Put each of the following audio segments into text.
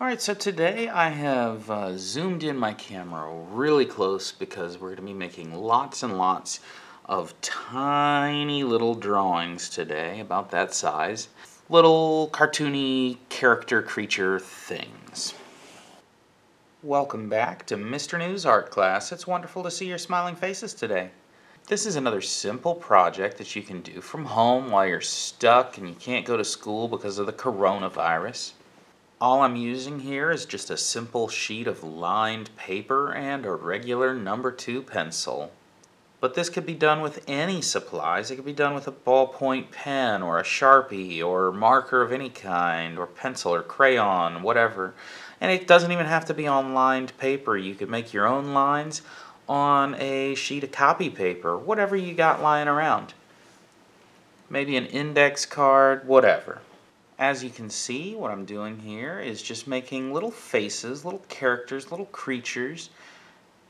Alright, so today I have uh, zoomed in my camera really close because we're going to be making lots and lots of tiny little drawings today, about that size. Little cartoony character creature things. Welcome back to Mr. New's Art Class. It's wonderful to see your smiling faces today. This is another simple project that you can do from home while you're stuck and you can't go to school because of the coronavirus. All I'm using here is just a simple sheet of lined paper and a regular number 2 pencil. But this could be done with any supplies. It could be done with a ballpoint pen or a Sharpie or marker of any kind or pencil or crayon, whatever. And it doesn't even have to be on lined paper. You could make your own lines on a sheet of copy paper, whatever you got lying around. Maybe an index card, whatever. As you can see, what I'm doing here is just making little faces, little characters, little creatures,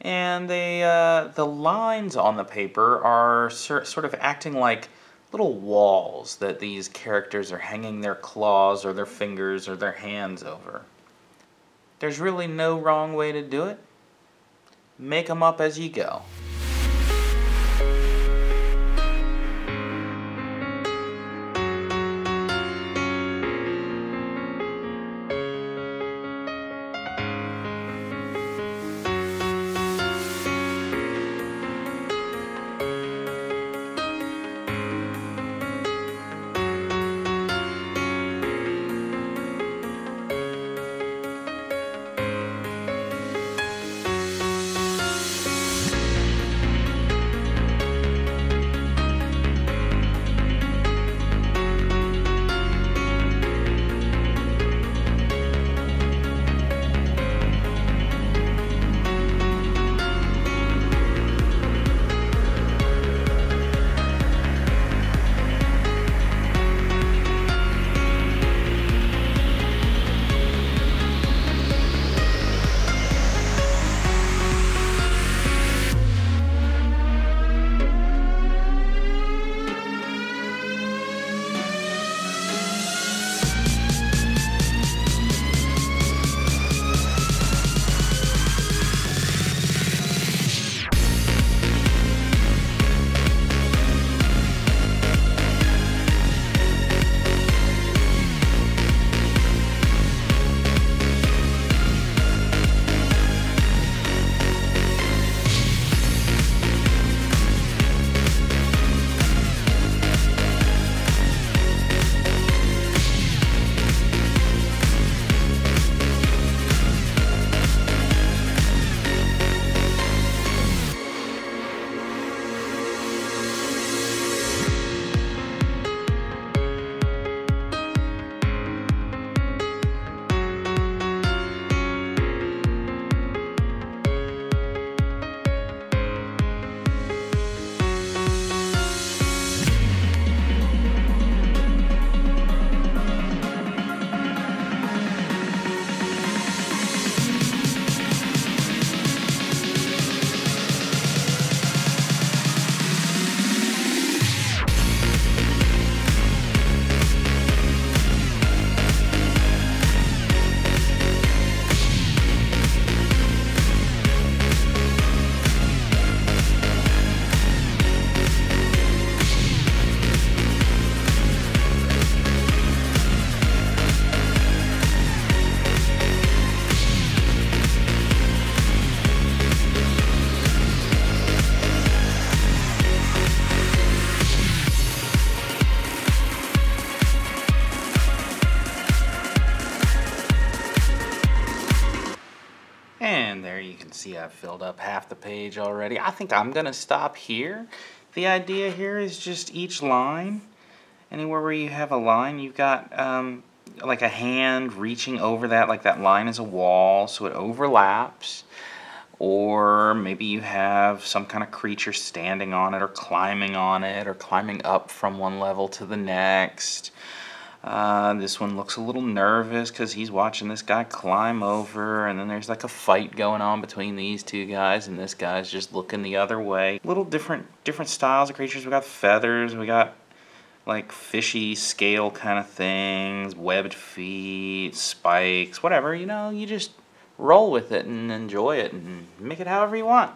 and they, uh, the lines on the paper are sort of acting like little walls that these characters are hanging their claws or their fingers or their hands over. There's really no wrong way to do it. Make them up as you go. And there you can see I've filled up half the page already. I think I'm going to stop here. The idea here is just each line, anywhere where you have a line, you've got um, like a hand reaching over that, like that line is a wall, so it overlaps. Or maybe you have some kind of creature standing on it or climbing on it or climbing up from one level to the next. Uh, this one looks a little nervous because he's watching this guy climb over, and then there's like a fight going on between these two guys, and this guy's just looking the other way. Little different different styles of creatures. We got feathers. We got like fishy scale kind of things, webbed feet, spikes, whatever, you know, you just roll with it and enjoy it and make it however you want.